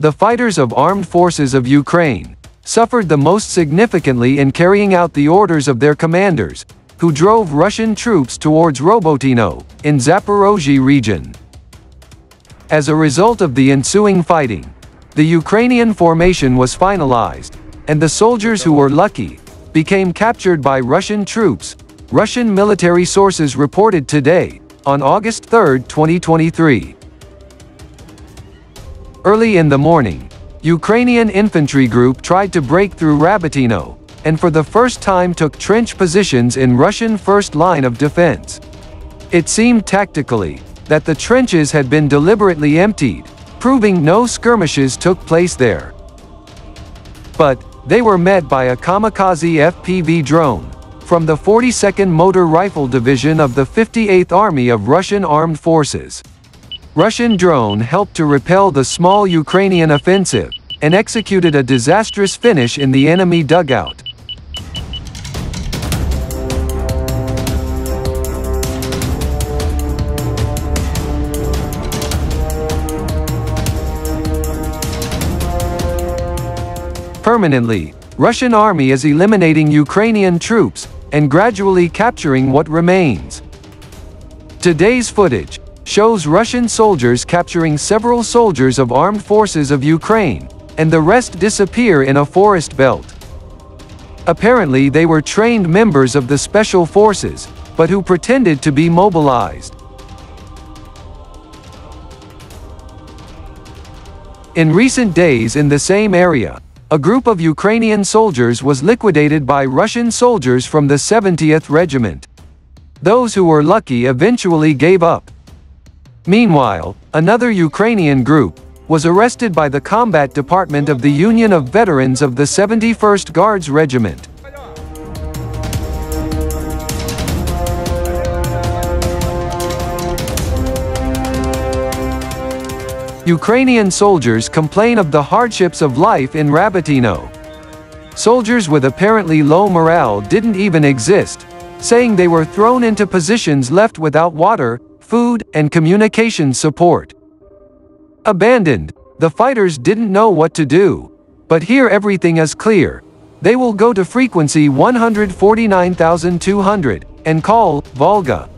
the fighters of armed forces of Ukraine, suffered the most significantly in carrying out the orders of their commanders, who drove Russian troops towards Robotino, in Zaporozhye region. As a result of the ensuing fighting, the Ukrainian formation was finalized, and the soldiers who were lucky, became captured by Russian troops, Russian military sources reported today, on August 3, 2023. Early in the morning, Ukrainian infantry group tried to break through Rabotino, and for the first time took trench positions in Russian first line of defense. It seemed tactically, that the trenches had been deliberately emptied, proving no skirmishes took place there. But, they were met by a kamikaze FPV drone, from the 42nd Motor Rifle Division of the 58th Army of Russian Armed Forces. Russian drone helped to repel the small Ukrainian offensive, and executed a disastrous finish in the enemy dugout. Permanently, Russian army is eliminating Ukrainian troops, and gradually capturing what remains. Today's footage shows Russian soldiers capturing several soldiers of armed forces of Ukraine, and the rest disappear in a forest belt. Apparently they were trained members of the special forces, but who pretended to be mobilized. In recent days in the same area, a group of Ukrainian soldiers was liquidated by Russian soldiers from the 70th Regiment. Those who were lucky eventually gave up. Meanwhile, another Ukrainian group was arrested by the Combat Department of the Union of Veterans of the 71st Guards Regiment. Ukrainian soldiers complain of the hardships of life in Rabotino. Soldiers with apparently low morale didn't even exist, saying they were thrown into positions left without water, food, and communication support. Abandoned, the fighters didn't know what to do. But here everything is clear. They will go to frequency 149,200 and call Volga.